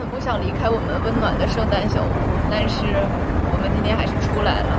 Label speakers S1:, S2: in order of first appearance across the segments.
S1: 很不想离开我们温暖的圣诞小屋，但是我们今天还是出来了。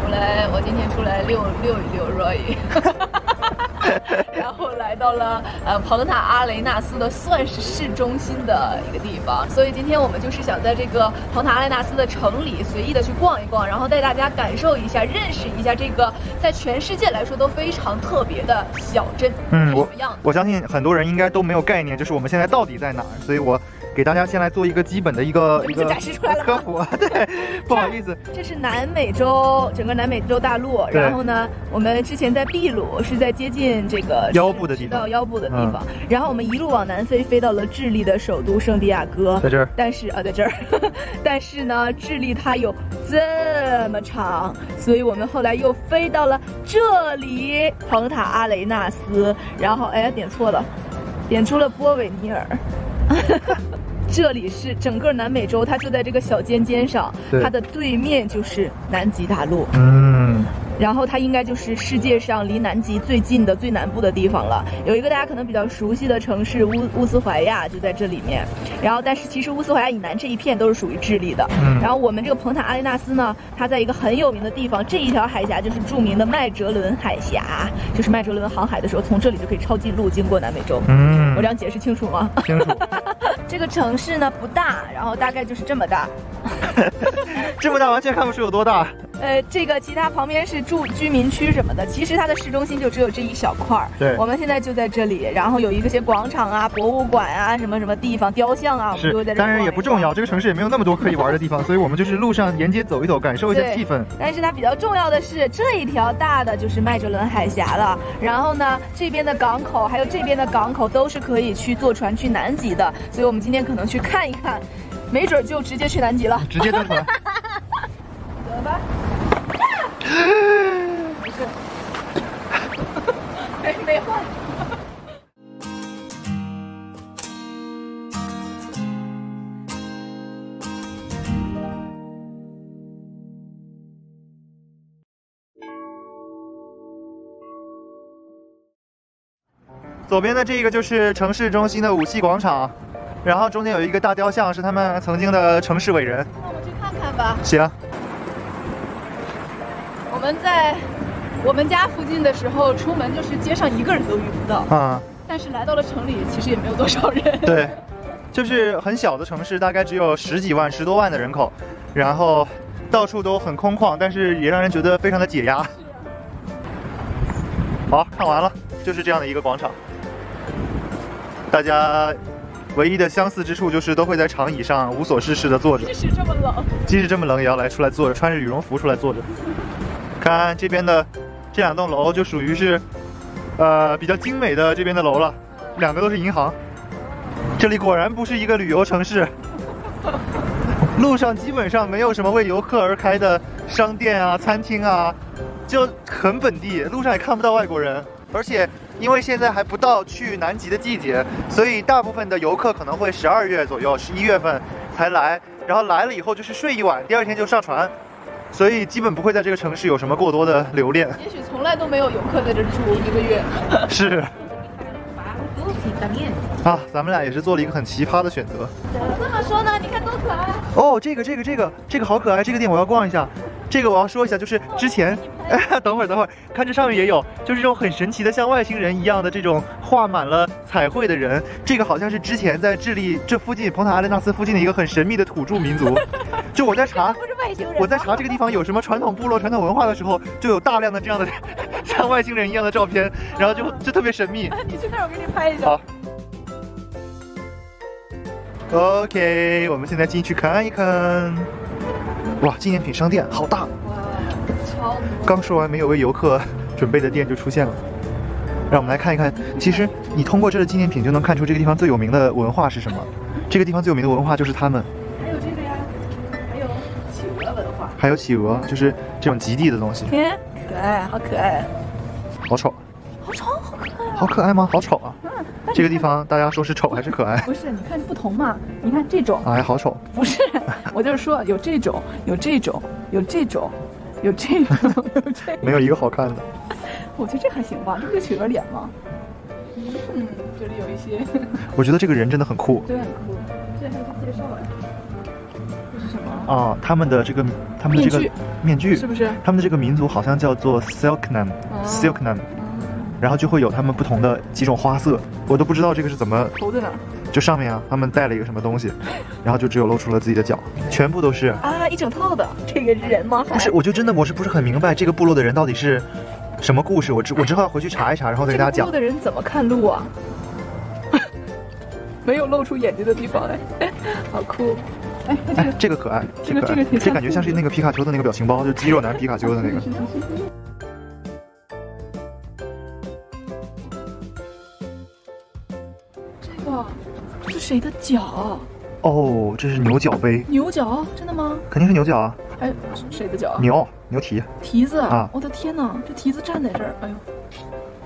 S1: 出来，我今天出来溜溜一溜 Roy。然后来到了呃蓬塔阿雷纳斯的算是市中心的一个地方，所以今天我们就是想在这个蓬塔阿雷纳斯的城里随意的去逛一逛，然后带大家感受一下、认识一下这个在全世界来说都非常特别的小镇。嗯，
S2: 我我相信很多人应该都没有概念，就是我们现在到底在哪儿，所以我。给大家先来做一个基本的一个
S1: 一个展示出来了。
S2: 科普，对，不好意思，
S1: 这是南美洲整个南美洲大陆，然后呢，我们之前在秘鲁是在接近这个
S2: 腰部的地
S1: 方，到腰部的地方，然后我们一路往南飞，飞到了智利的首都圣地亚哥，
S2: 在这儿，
S1: 但是啊，在这儿，但是呢，智利它有这么长，所以我们后来又飞到了这里，蓬塔阿雷纳斯，然后哎呀，点错了，点出了波维尼尔。这里是整个南美洲，它就在这个小尖尖上，它的对面就是南极大陆。嗯。然后它应该就是世界上离南极最近的最南部的地方了。有一个大家可能比较熟悉的城市乌乌斯怀亚就在这里面。然后，但是其实乌斯怀亚以南这一片都是属于智利的。然后我们这个蓬塔阿雷纳斯呢，它在一个很有名的地方，这一条海峡就是著名的麦哲伦海峡，就是麦哲伦航海的时候从这里就可以抄近路经过南美洲。嗯，我这样解释清楚吗？
S2: 清楚。
S1: 这个城市呢不大，然后大概就是这么大。
S2: 这么大完全看不出有多大。
S1: 呃，这个其他旁边是住居民区什么的，其实它的市中心就只有这一小块儿。
S2: 对，
S1: 我们现在就在这里，然后有一个些广场啊、博物馆啊、什么什么地方、雕像啊，我们都在这。
S2: 当然也不重要，这个城市也没有那么多可以玩的地方，所以我们就是路上沿街走一走，感受一下气氛。
S1: 但是它比较重要的是这一条大的就是麦哲伦海峡了，然后呢，这边的港口还有这边的港口都是可以去坐船去南极的，所以我们今天可能去看一看，没准就直接去南极了，
S2: 直接登船。
S1: 走吧。不是，没没换。
S2: 左边的这个就是城市中心的武器广场，然后中间有一个大雕像，是他们曾经的城市伟人。
S1: 那我们去看看吧。
S2: 行。
S1: 我们在我们家附近的时候，出门就是街上一个人都遇不到啊。但是来到了城里，其实也没有多少人。
S2: 对，就是很小的城市，大概只有十几万、十多万的人口，然后到处都很空旷，但是也让人觉得非常的解压。好看完了，就是这样的一个广场。大家唯一的相似之处就是都会在长椅上无所事事的坐着。
S1: 即使这么冷，
S2: 即使这么冷，也要来出来坐着，穿着羽绒服出来坐着。看这边的这两栋楼，就属于是，呃，比较精美的这边的楼了。两个都是银行。这里果然不是一个旅游城市。路上基本上没有什么为游客而开的商店啊、餐厅啊，就很本地。路上也看不到外国人。而且因为现在还不到去南极的季节，所以大部分的游客可能会十二月左右、十一月份才来。然后来了以后就是睡一晚，第二天就上船。所以基本不会在这个城市有什么过多的留恋。
S1: 也许从来都没有游客在这住一个月。
S2: 是。啊，咱们俩也是做了一个很奇葩的选择。
S1: 怎么这么说呢？你看多可爱。哦，
S2: 这个这个这个这个好可爱，这个店我要逛一下。这个我要说一下，就是之前，等会儿等会儿，看这上面也有，就是这种很神奇的，像外星人一样的这种画满了彩绘的人。这个好像是之前在智利这附近，蓬塔阿雷纳斯附近的一个很神秘的土著民族。就我在查，我在查这个地方有什么传统部落、传统文化的时候，就有大量的这样的像外星人一样的照片，然后就就特别神秘。
S1: 你去那儿，我给你拍一下。
S2: 好。OK，我们现在进去看一看。哇，纪念品商店好大！哇，超刚说完没有为游客准备的店就出现了，让我们来看一看。其实你通过这个纪念品就能看出这个地方最有名的文化是什么。这个地方最有名的文化就是他们。
S1: 还有这。还有企鹅，
S2: 就是这种极地的东西。
S1: 天，可爱，好可爱。
S2: 好丑。
S1: 好丑，好可爱。
S2: 好可爱吗？好丑啊。这个地方大家说是丑还是可爱？
S1: 不是，你看不同嘛。你看这种，
S2: 哎，好丑。
S1: 不是，我就是说有这种，有这种，有这种，有这种，有这。
S2: 没有一个好看的。
S1: 我觉得这还行吧，这不就企鹅脸吗？嗯，这里有一些。
S2: 我觉得这个人真的很酷。
S1: 对，很酷。这还有介绍呀。这是什么？
S2: 啊，他们的这个他们的这个
S1: 面具是不是？
S2: 他们的这个民族好像叫做 Silknam，Silknam，、Silknam 然后就会有他们不同的几种花色，我都不知道这个是怎么，
S1: 头在哪儿？
S2: 就上面啊，他们带了一个什么东西，然后就只有露出了自己的脚，全部都是。
S1: 啊，一整套的。这个是人吗？
S2: 不是，我就真的我是不是很明白这个部落的人到底是什么故事？我之我之后要回去查一查，然后再给大家讲
S1: 这个部落。的人怎么看路啊？没有露出眼睛的地方哎，好酷！哎，这
S2: 哎，这个可爱，
S1: 这个
S2: 可爱，
S1: 这
S2: 感觉像是那个皮卡丘的那个表情包，就肌肉男皮卡丘的那个。
S1: 这个这是谁的脚？
S2: 哦，这是牛角杯，
S1: 牛角？真的吗？
S2: 肯定是牛角啊，
S1: 哎，谁的脚啊？
S2: 牛牛蹄。
S1: 蹄子
S2: 啊
S1: 我的天哪，这蹄子站在这儿，哎呦，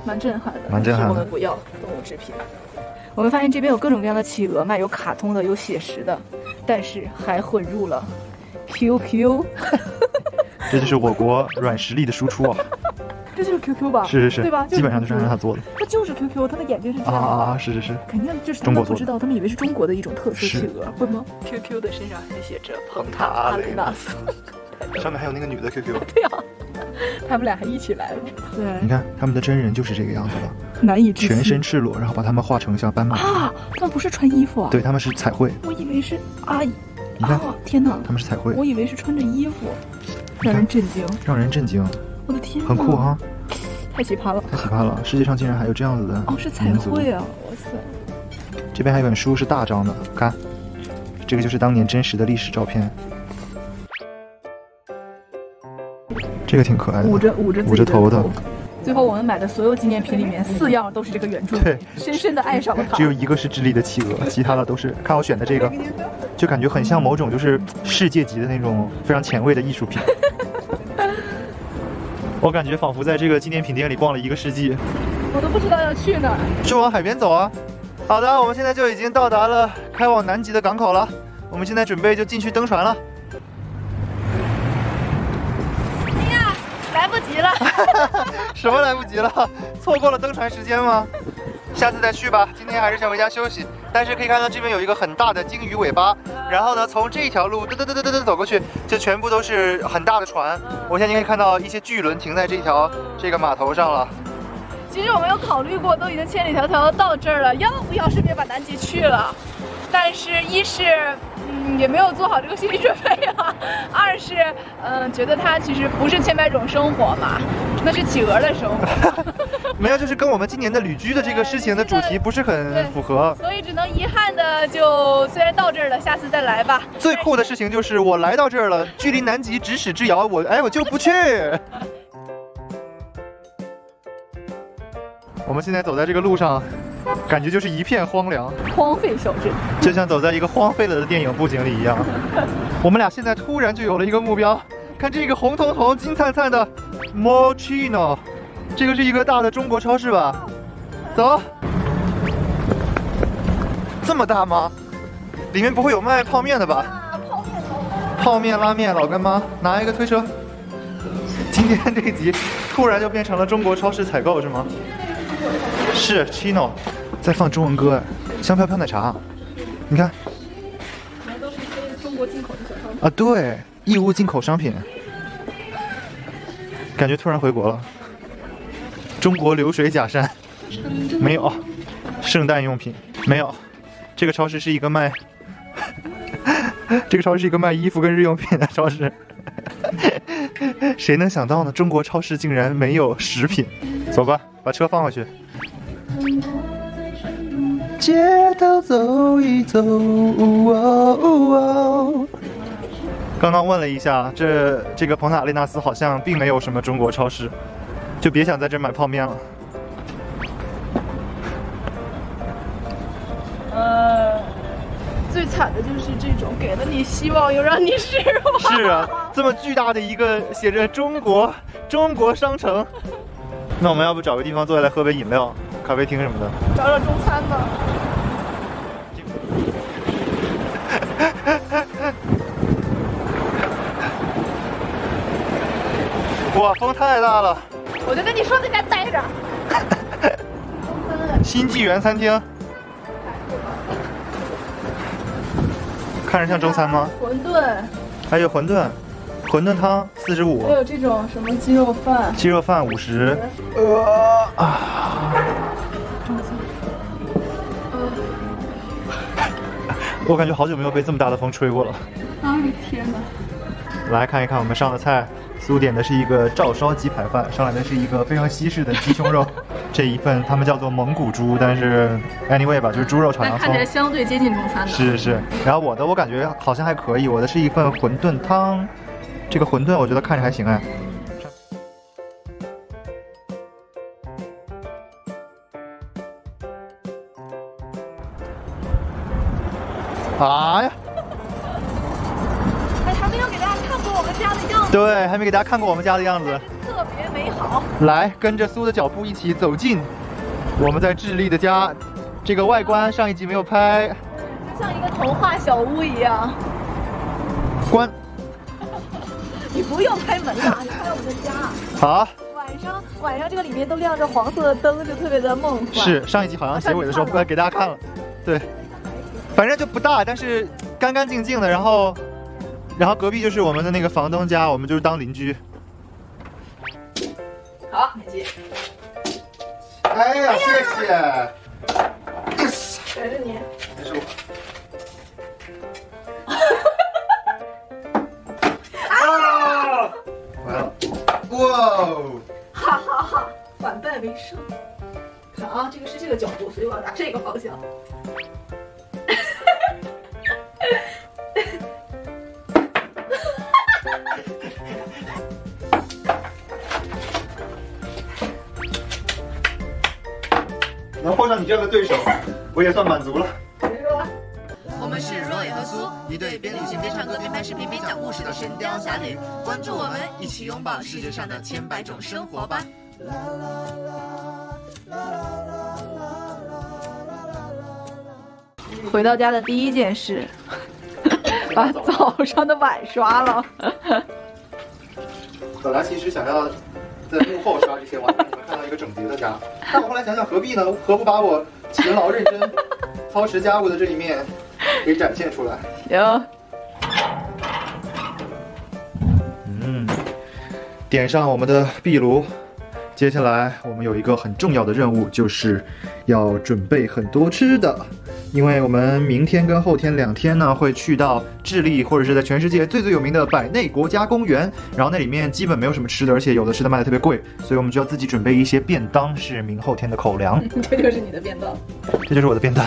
S1: 蛮震撼的。
S2: 蛮震撼的
S1: 我们不要动物制品。我们发现这边有各种各样的企鹅卖，有卡通的，有写实的，但是还混入了 QQ，
S2: 这就是我国软实力的输出啊！
S1: 这就是 QQ 吧？
S2: 是是是，
S1: 对吧？
S2: 基本上就是按照它
S1: 做，
S2: 的
S1: 他就是 QQ，他的眼睛是这样的。
S2: 啊啊啊！是是是，
S1: 肯定就是他
S2: 中国做的
S1: 们不知道，他们以为是中国的一种特色企鹅，会吗？QQ 的身上还写着蓬塔阿雷纳斯，
S2: 上面还有那个女的 QQ。
S1: 对呀、他们俩还一起来了，对，
S2: 你看他们的真人就是这个样子的，
S1: 难以置信。
S2: 全身赤裸，然后把他们画成像斑马。
S1: 啊，他们不是穿衣服啊？
S2: 对，，他们是彩绘，
S1: 我以为是阿姨。
S2: 你看
S1: 啊，天哪！
S2: 他们是彩绘，
S1: 我以为是穿着衣服，让人震惊。
S2: 让人震惊，
S1: 我的天，
S2: 很酷！哈，
S1: 太奇葩了。
S2: 太奇葩了！世界上竟然还有这样子的
S1: 哦，是彩。绘啊！哇塞，
S2: 这边还有一本书是大张的，看，这个就是当年真实的历史照片。这个挺可爱的，
S1: 捂着捂着
S2: 捂着头的，
S1: 最后我们买的所有纪念品里面，四样都是这个原著
S2: 对，
S1: 深深的爱上了它。
S2: 只有一个是智利的企鹅，其他的都是。看我选的这个，就感觉很像某种就是世界级的那种非常前卫的艺术品。我感觉仿佛在这个纪念品店里逛了一个世纪。
S1: 我都不知道要去哪儿。
S2: 就往海边走啊！好的，我们现在就已经到达了开往南极的港口了。我们现在准备就进去登船了。
S1: 哎呀，来不及了。
S2: 什么来不及了？错过了登船时间吗？下次再去吧，今天还是先回家休息。但是可以看到这边有一个很大的鲸鱼尾巴，然后呢，从这条路噔噔噔噔噔噔走过去，就全部都是很大的船。我现在可以看到一些巨轮停在这条这个码头上了。
S1: 其实我没有考虑过，都已经千里迢迢到这儿了，要不要顺便把南极去了？但是，一是嗯也没有做好这个心理准备啊；二是嗯、觉得它其实不是千百种生活嘛，那是企鹅的生活，
S2: 没有，就是跟我们今年的旅居的这个事情的主题不是很 符合。
S1: 所以只能遗憾的就虽然到这儿了，下次再来吧。
S2: 最酷的事情就是我来到这儿了，距离南极咫尺之遥，我哎我就不去。我们现在走在这个路上，感觉就是一片荒凉，
S1: 荒废小镇，
S2: 就像走在一个荒废了的电影布景里一样。我们俩现在突然就有了一个目标，看这个红彤彤、金灿灿的 Mochino，这个是一个大的中国超市吧？走，这么大吗？里面不会有卖泡面的吧？泡面、泡面拉面、老干妈，拿一个推车。今天这集突然就变成了中国超市采购是吗？是 Chino，在放中文歌哎，香飘飘奶茶，你看
S1: 全都是一些中国进口的小商品。
S2: 啊，对，义乌进口商品，感觉突然回国了。中国流水假山没有，圣诞用品没有，这个超市是一个卖，这个超市是一个卖衣服跟日用品的超市。谁能想到呢？中国超市竟然没有食品。走吧，把车放回去。街头走一走，哦哦刚刚问了一下，这这个蓬塔雷纳斯好像并没有什么中国超市，就别想在这买泡面了。
S1: 呃，最惨的就是这种给了你希望又让你失望。
S2: 是啊，这么巨大的一个写着中国中国商城，那我们要不找个地方坐下来喝杯饮料，咖啡厅什么的？
S1: 找找中餐吧。
S2: 哇，风太大了！
S1: 我就跟你说在家待着。
S2: 新纪元餐厅，看着像中餐吗？
S1: 馄饨，
S2: 还有馄饨，馄饨汤四十五
S1: 还，有这种什么鸡肉饭，
S2: 鸡肉饭五十。呃啊！我感觉好久没有被这么大的风吹过了。
S1: 哎天哪！
S2: 来看一看我们上的菜，苏点的是一个照烧鸡排饭，上来的是一个非常西式的鸡胸肉，这一份他们叫做蒙古猪，但是 anyway 吧，就是猪肉炒洋葱
S1: 看起来。相对接近中餐的。
S2: 是是是，然后我的我感觉好像还可以，我的是一份馄饨汤，这个馄饨我觉得看着还行哎。对，还没给大家看过我们家的样子。
S1: 特别美好。
S2: 来，跟着苏的脚步一起走进我们在智利的家。这个外观上一集没有拍，
S1: 就像一个童话小屋一样。
S2: 关
S1: 你不用开门了，你拍我们的家。
S2: 好。
S1: 晚上晚上这个里面都亮着黄色的灯，就特别的梦幻。
S2: 是上一集好像结尾的时候不给大家看了，对，反正就不大，但是干干净净的。然后，然后隔壁就是我们的那个房东家，我们就是当邻居。
S1: 好，美姐，
S2: 哎呀，谢谢。
S1: 陪着你。
S2: 这是我。啊！完了！哇哦！
S1: 哈哈哈，反败为胜。看啊，这个是这个角度，所以我要打这个方向。
S2: 能碰上你这样的对手，我也算满足了。
S3: 我们是若野和苏，一对边旅行边唱歌边拍视频边讲故事的神雕侠侣。关注我们，一起拥抱世界上的千百种生活吧。
S1: 回到家的第一件事，把早上的碗刷了。
S2: 本来其实想要在幕后刷这些碗，让你们看到一个整洁的家，但我后来想想，何必呢？何不把我勤劳认真、操持家务的这一面给展现出来？
S1: 行，
S2: 嗯，点上我们的壁炉。接下来我们有一个很重要的任务，就是要准备很多吃的，因为我们明天跟后天两天呢会去到智利或者是在全世界最最有名的百内国家公园，然后那里面基本没有什么吃的，而且有的吃的卖的特别贵，所以我们就要自己准备一些便当，是明后天的口粮。
S1: 这就是你的便当。
S2: 这就是我的便当。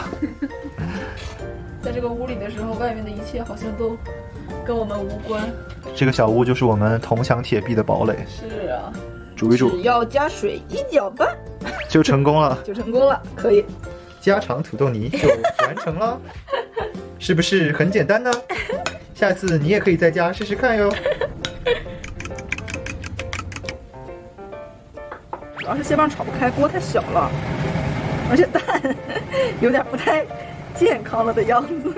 S1: 在这个屋里的时候，外面的一切好像都跟我们无关。
S2: 这个小屋就是我们铜墙铁壁的堡垒，
S1: 是啊，
S2: 煮一煮
S1: 只要加水一搅拌
S2: 就成功了。
S1: 就成功了，可以。
S2: 家常土豆泥就完成了，是不是很简单呢？下次你也可以在家试试看哟。
S1: 主要是蟹棒炒不开，锅太小了，而且蛋 有点不太健康了的样子。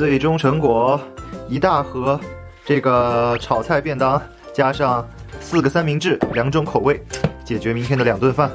S2: 最终成果一大盒这个炒菜便当，加上四个三明治，两种口味，解决明天的两顿饭。